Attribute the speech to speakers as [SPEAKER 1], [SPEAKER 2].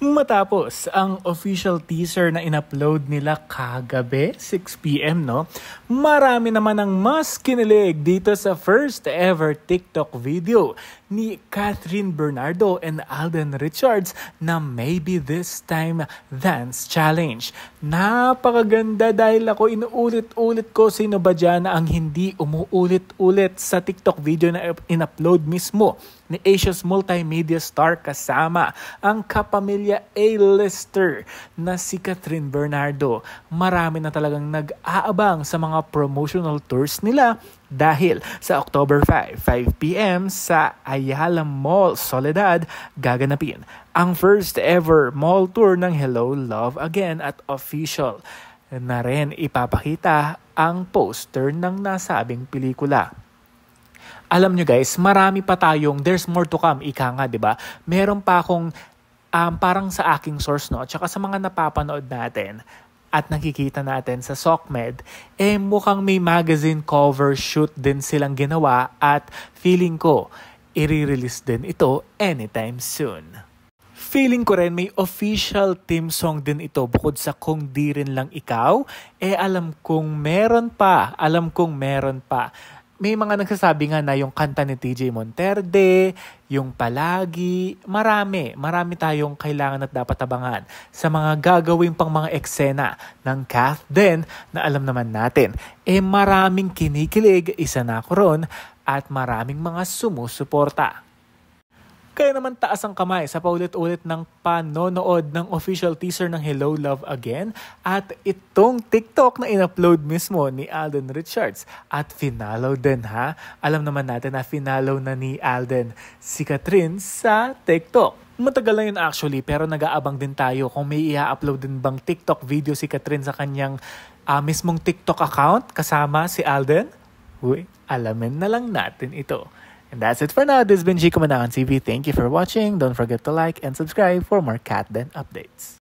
[SPEAKER 1] Matapos ang official teaser na inupload nila kagabi, 6pm, no? Marami naman ang mas kinilig dito sa first ever TikTok video ni Catherine Bernardo and Alden Richards na Maybe This Time Dance Challenge. Napakaganda dahil ako inuulit-ulit ko sino ba dyan ang hindi umuulit-ulit sa TikTok video na in-upload mismo ni Asia's multimedia star kasama ang kapamilya A-lister na si Catherine Bernardo. Marami na talagang nag-aabang sa mga promotional tours nila dahil sa October 5, 5pm sa Ayala Mall, Soledad, gaganapin ang first ever mall tour ng Hello Love Again at official na rin ipapakita ang poster ng nasabing pelikula alam nyo guys, marami pa tayong, there's more to come, ika nga, di ba? Meron pa akong, um, parang sa aking source, no? Tsaka sa mga napapanood natin, at nakikita natin sa SOCMED, eh mukhang may magazine cover shoot din silang ginawa at feeling ko, i-release din ito anytime soon. Feeling ko rin may official team song din ito bukod sa Kung Di Rin Lang Ikaw. Eh alam kong meron pa, alam kong meron pa may mga nagsasabi nga na yung kanta ni TJ Monterde, yung palagi, marami, marami tayong kailangan at dapat abangan sa mga gagawin pang mga eksena ng Kath din na alam naman natin. Eh maraming kinikilig, isa na ako ron, at maraming mga sumusuporta. Kaya naman taas ang kamay sa paulit-ulit ng panonood ng official teaser ng Hello Love Again at itong TikTok na in-upload mismo ni Alden Richards. At finalo din ha. Alam naman natin na finalo na ni Alden si Catherine sa TikTok. Matagal na yun actually pero nag-aabang din tayo kung may i-upload din bang TikTok video si Catherine sa kanyang uh, mismong TikTok account kasama si Alden. Uy, alamin na lang natin ito. And that's it for now. This has been Chico Manangan TV. Thank you for watching. Don't forget to like and subscribe for more Cat Den updates.